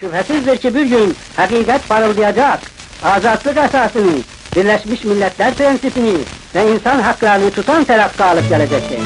Şüphesizdir ki bir gün hakikat parıldayacak. Azatlık esasını, Birleşmiş Milletler prensipini ve insan haklarını tutan terakka alıp gelecektir.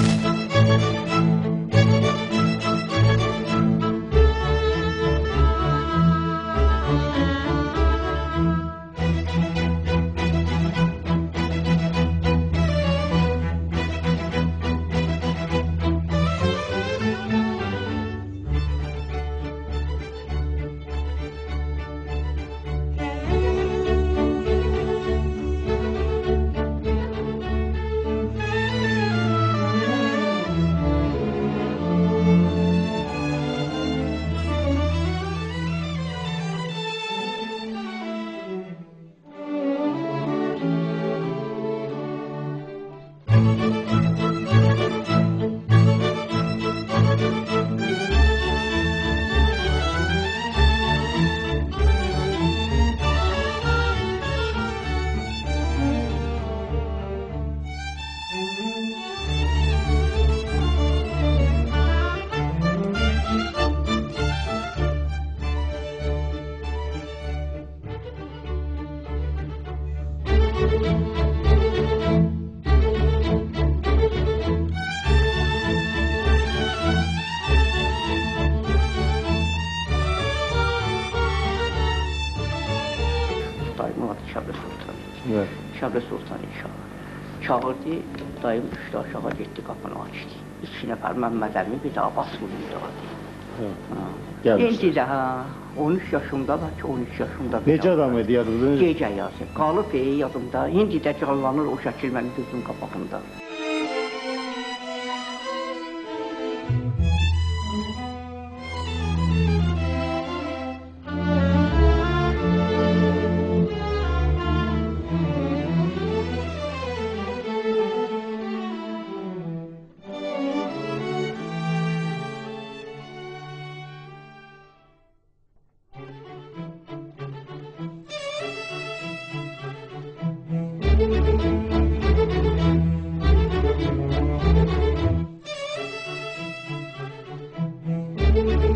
Dayımın adı Şəbri Sultan. Evet. Şəbri Sultan inşallah. Çağırdı, dayım üçlü aşağı getdi, qapını açdı. İki nəfər Məmməd Əmi, bir də Abbas. Ha. Gəlmişdi. İndi də ha, 13 yaşında bəlkə 13 yaşında. Necə adam idi yadınızda? Gecə yazı. Qalıb ey yadımda. İndi də canlanır o şəkil mənim gözüm qabağında. thank you